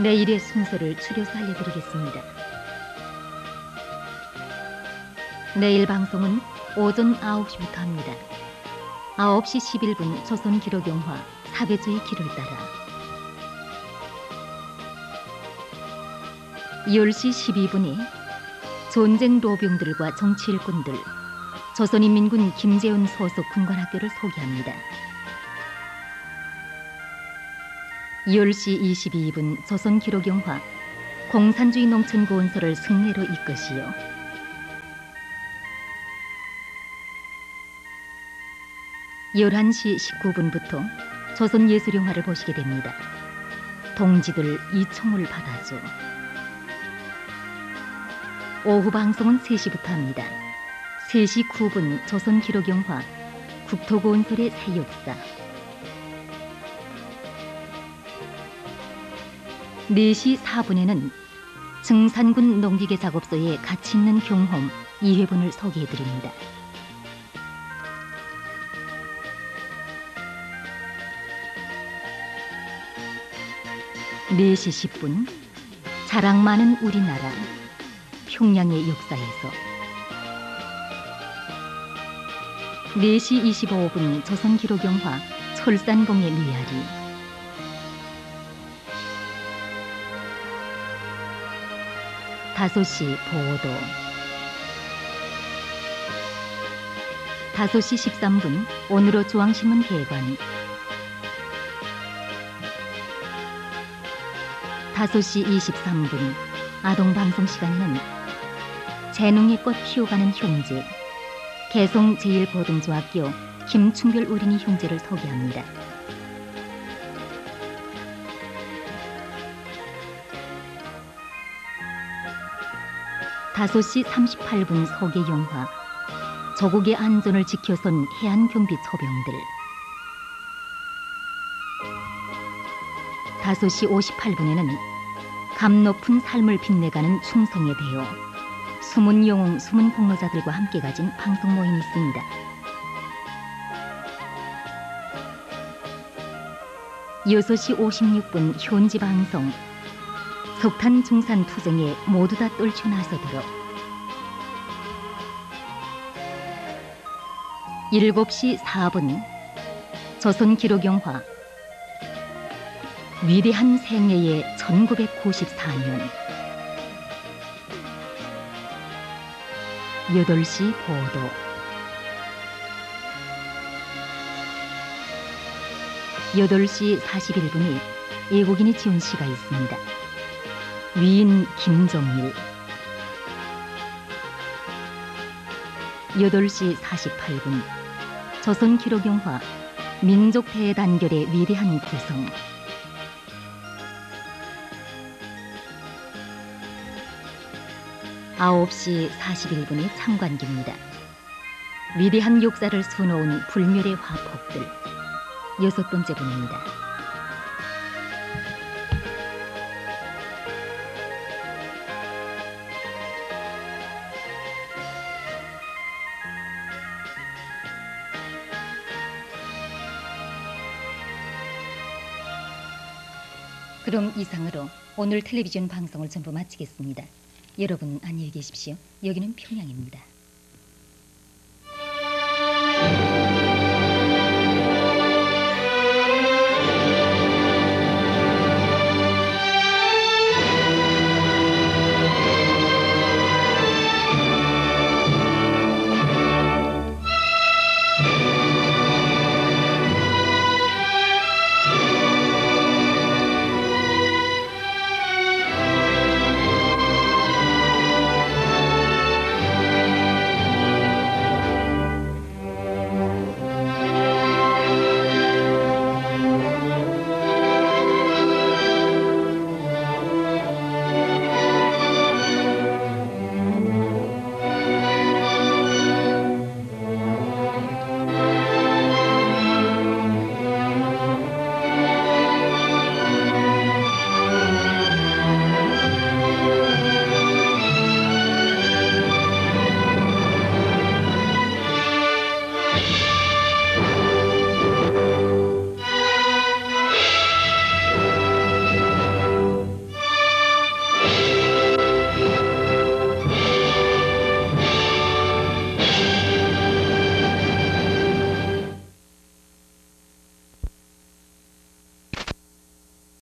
내일의 순서를 추려서 알려드리겠습니다. 내일 방송은 오전 9시부터 합니다. 9시 11분 조선 기록 영화 사배주의 길을 따라 10시 12분에 전쟁 로병들과 정치 일꾼들 조선인민군 김재훈 소속 군관학교를 소개합니다. 10시 22분 조선 기록 영화 공산주의 농촌 고원서를 승례로 이끄시오. 열한 시 19분부터 조선 예술 영화를 보시게 됩니다. 동지들 이 총을 받아줘. 오후 방송은 3시부터 합니다. 3시 9분 조선 기록 영화 국토고원설의 새 역사 4시 4분에는 증산군 농기계 작업소에 가치 있는 경험 2회분을 소개해 드립니다. 네시 10분 자랑 많은 우리나라 평양의 역사에서 4시 25분 조선기록영화 철산공의 미아리 5시 보도 5시 13분 오늘의 중앙신문 개관 5시 23분 아동방송 시간에는 재능의 꽃 피워가는 형제 개성 제1고등중학교 김충별 어린이 형제를 소개합니다. 다섯 시 38분 소개 영화 조국의 안전을 지켜선 해안경비 초병들 5시 58분에는 감 높은 삶을 빛내가는 충성의 배우 숨은 영웅 숨은 공로자들과 함께 가진 방송 모임이 있습니다. 여섯 시 56분 현지 방송 석탄 중산 투쟁에 모두 다 떨쳐 나서도록. 7시 4분 조선 기록영화. 위대한 생애의 1994년. 8시 보도. 여덟 시 41분에 외국인의 지원 씨가 있습니다. 위인 김정일 8시 48분 조선 기록 영화 민족 대단결의 위대한 구성 9시 41분의 참관기입니다. 위대한 역사를 수놓은 불멸의 화폭들 여섯 번째 분입니다. 그럼 이상으로 오늘 텔레비전 방송을 전부 마치겠습니다. 여러분 안녕히 계십시오. 여기는 평양입니다.